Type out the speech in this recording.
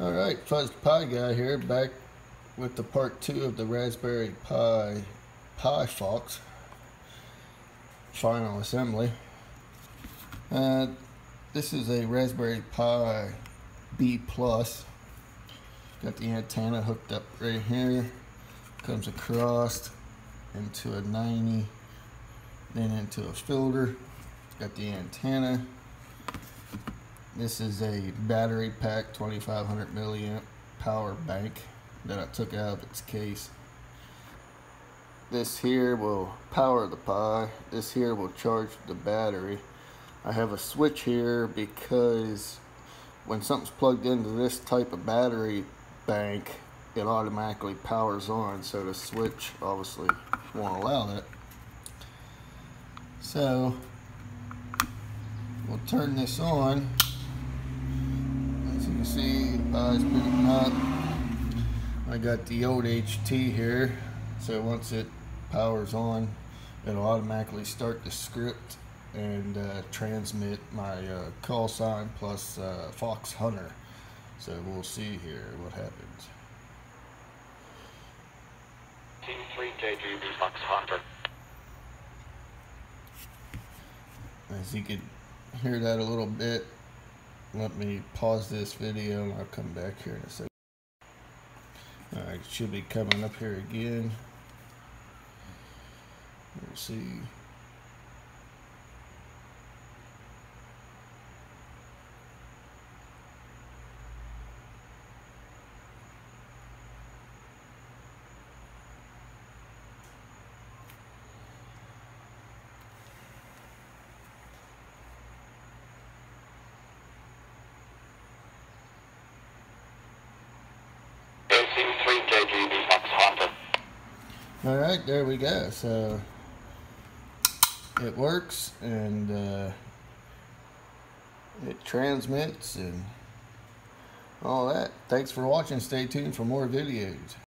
All right, Fuzz the Pi Guy here, back with the part two of the Raspberry Pi PiFox final assembly. Uh, this is a Raspberry Pi B Plus. Got the antenna hooked up right here. Comes across into a 90, then into a filter. Got the antenna. This is a battery pack 2500 milliamp power bank that I took out of its case. This here will power the Pi. This here will charge the battery. I have a switch here because when something's plugged into this type of battery bank, it automatically powers on. So the switch obviously won't allow that. So we'll turn this on. Can see, Pi's booting up. I got the old HT here. So once it powers on, it'll automatically start the script and uh, transmit my uh, call sign plus uh, Fox Hunter. So we'll see here what happens. Team 3 KGB Fox Hunter. As you can hear that a little bit, let me pause this video and I'll come back here in a second. Alright, should be coming up here again. We'll see. Team 3 Fox Hunter. All right, there we go. So it works and uh, it transmits and all that. Thanks for watching. Stay tuned for more videos.